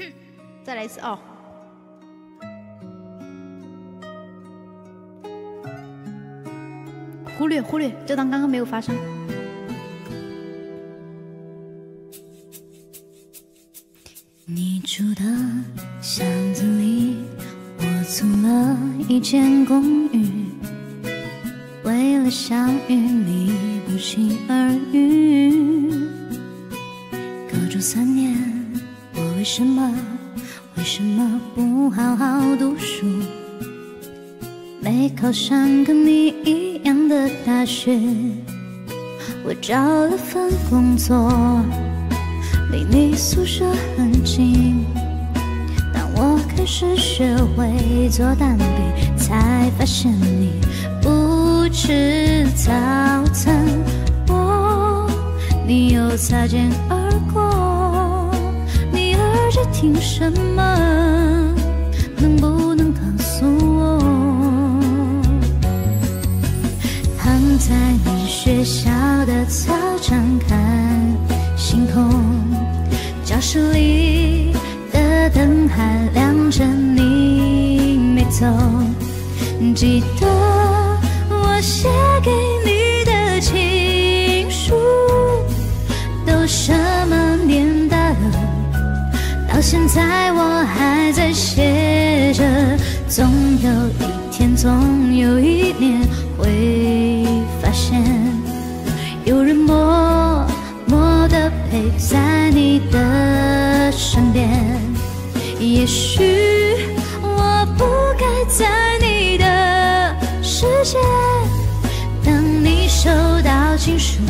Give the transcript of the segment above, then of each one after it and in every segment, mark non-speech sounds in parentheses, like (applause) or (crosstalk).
(coughs) 再来一次哦。忽略忽略，就当刚刚没有发生。你住的巷子里，我租了一间公寓。为了相遇，你不期而遇。隔住三年，为什么为什么不好好读书？没考上跟你一样的大学，我找了份工作，离你宿舍很近。当我开始学会做蛋饼，才发现你不吃早餐。我，你又擦肩而过，你耳机听什么？能不能告诉我？躺在你学校的操场看星空，教室里的灯还亮着，你没走。记得我写现在我还在写着，总有一天，总有一年会发现，有人默默地陪在你的身边。也许我不该在你的世界，当你收到情书，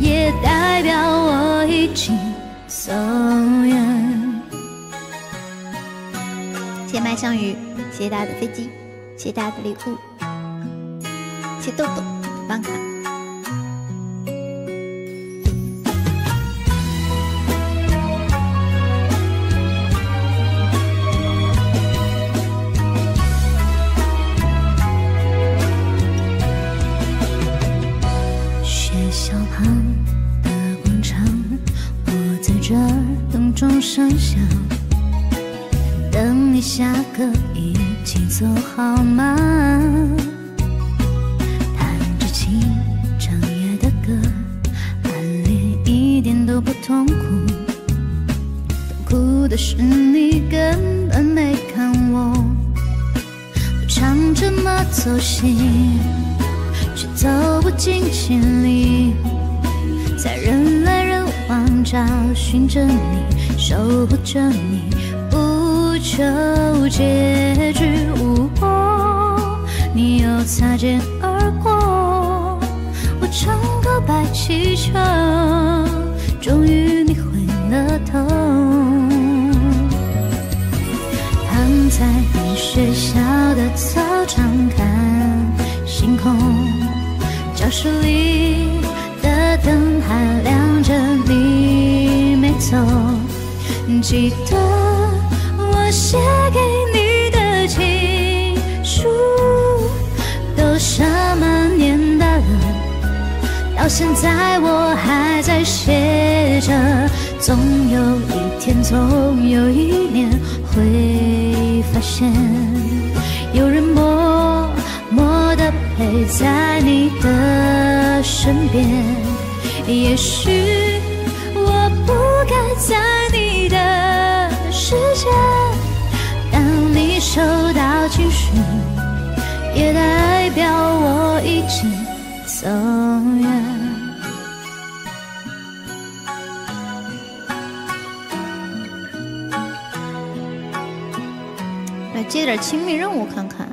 也代表我已经走远。麦香鱼，谢谢大家的飞机，谢谢大家的礼物，谢谢豆豆办卡。学校旁的广场，我在这等钟声响，等你下课一起走好吗？弹着琴，唱夜的歌，暗恋一点都不痛苦。痛苦的是你根本没看我，我唱这么走心。却走不进心里，在人来人往找寻着你，守护着你，求结局。无果，你又擦肩而过，我唱告白气球，终于你回了头。躺在你学校的操场看星空，教室里的灯还亮着，你没走。记得写给你的情书，都什么年代了？到现在我还在写着，总有一天，总有一年会发现，有人默默地陪在你的身边。也许到情书，也代表我已经走远。来接点亲密任务看看。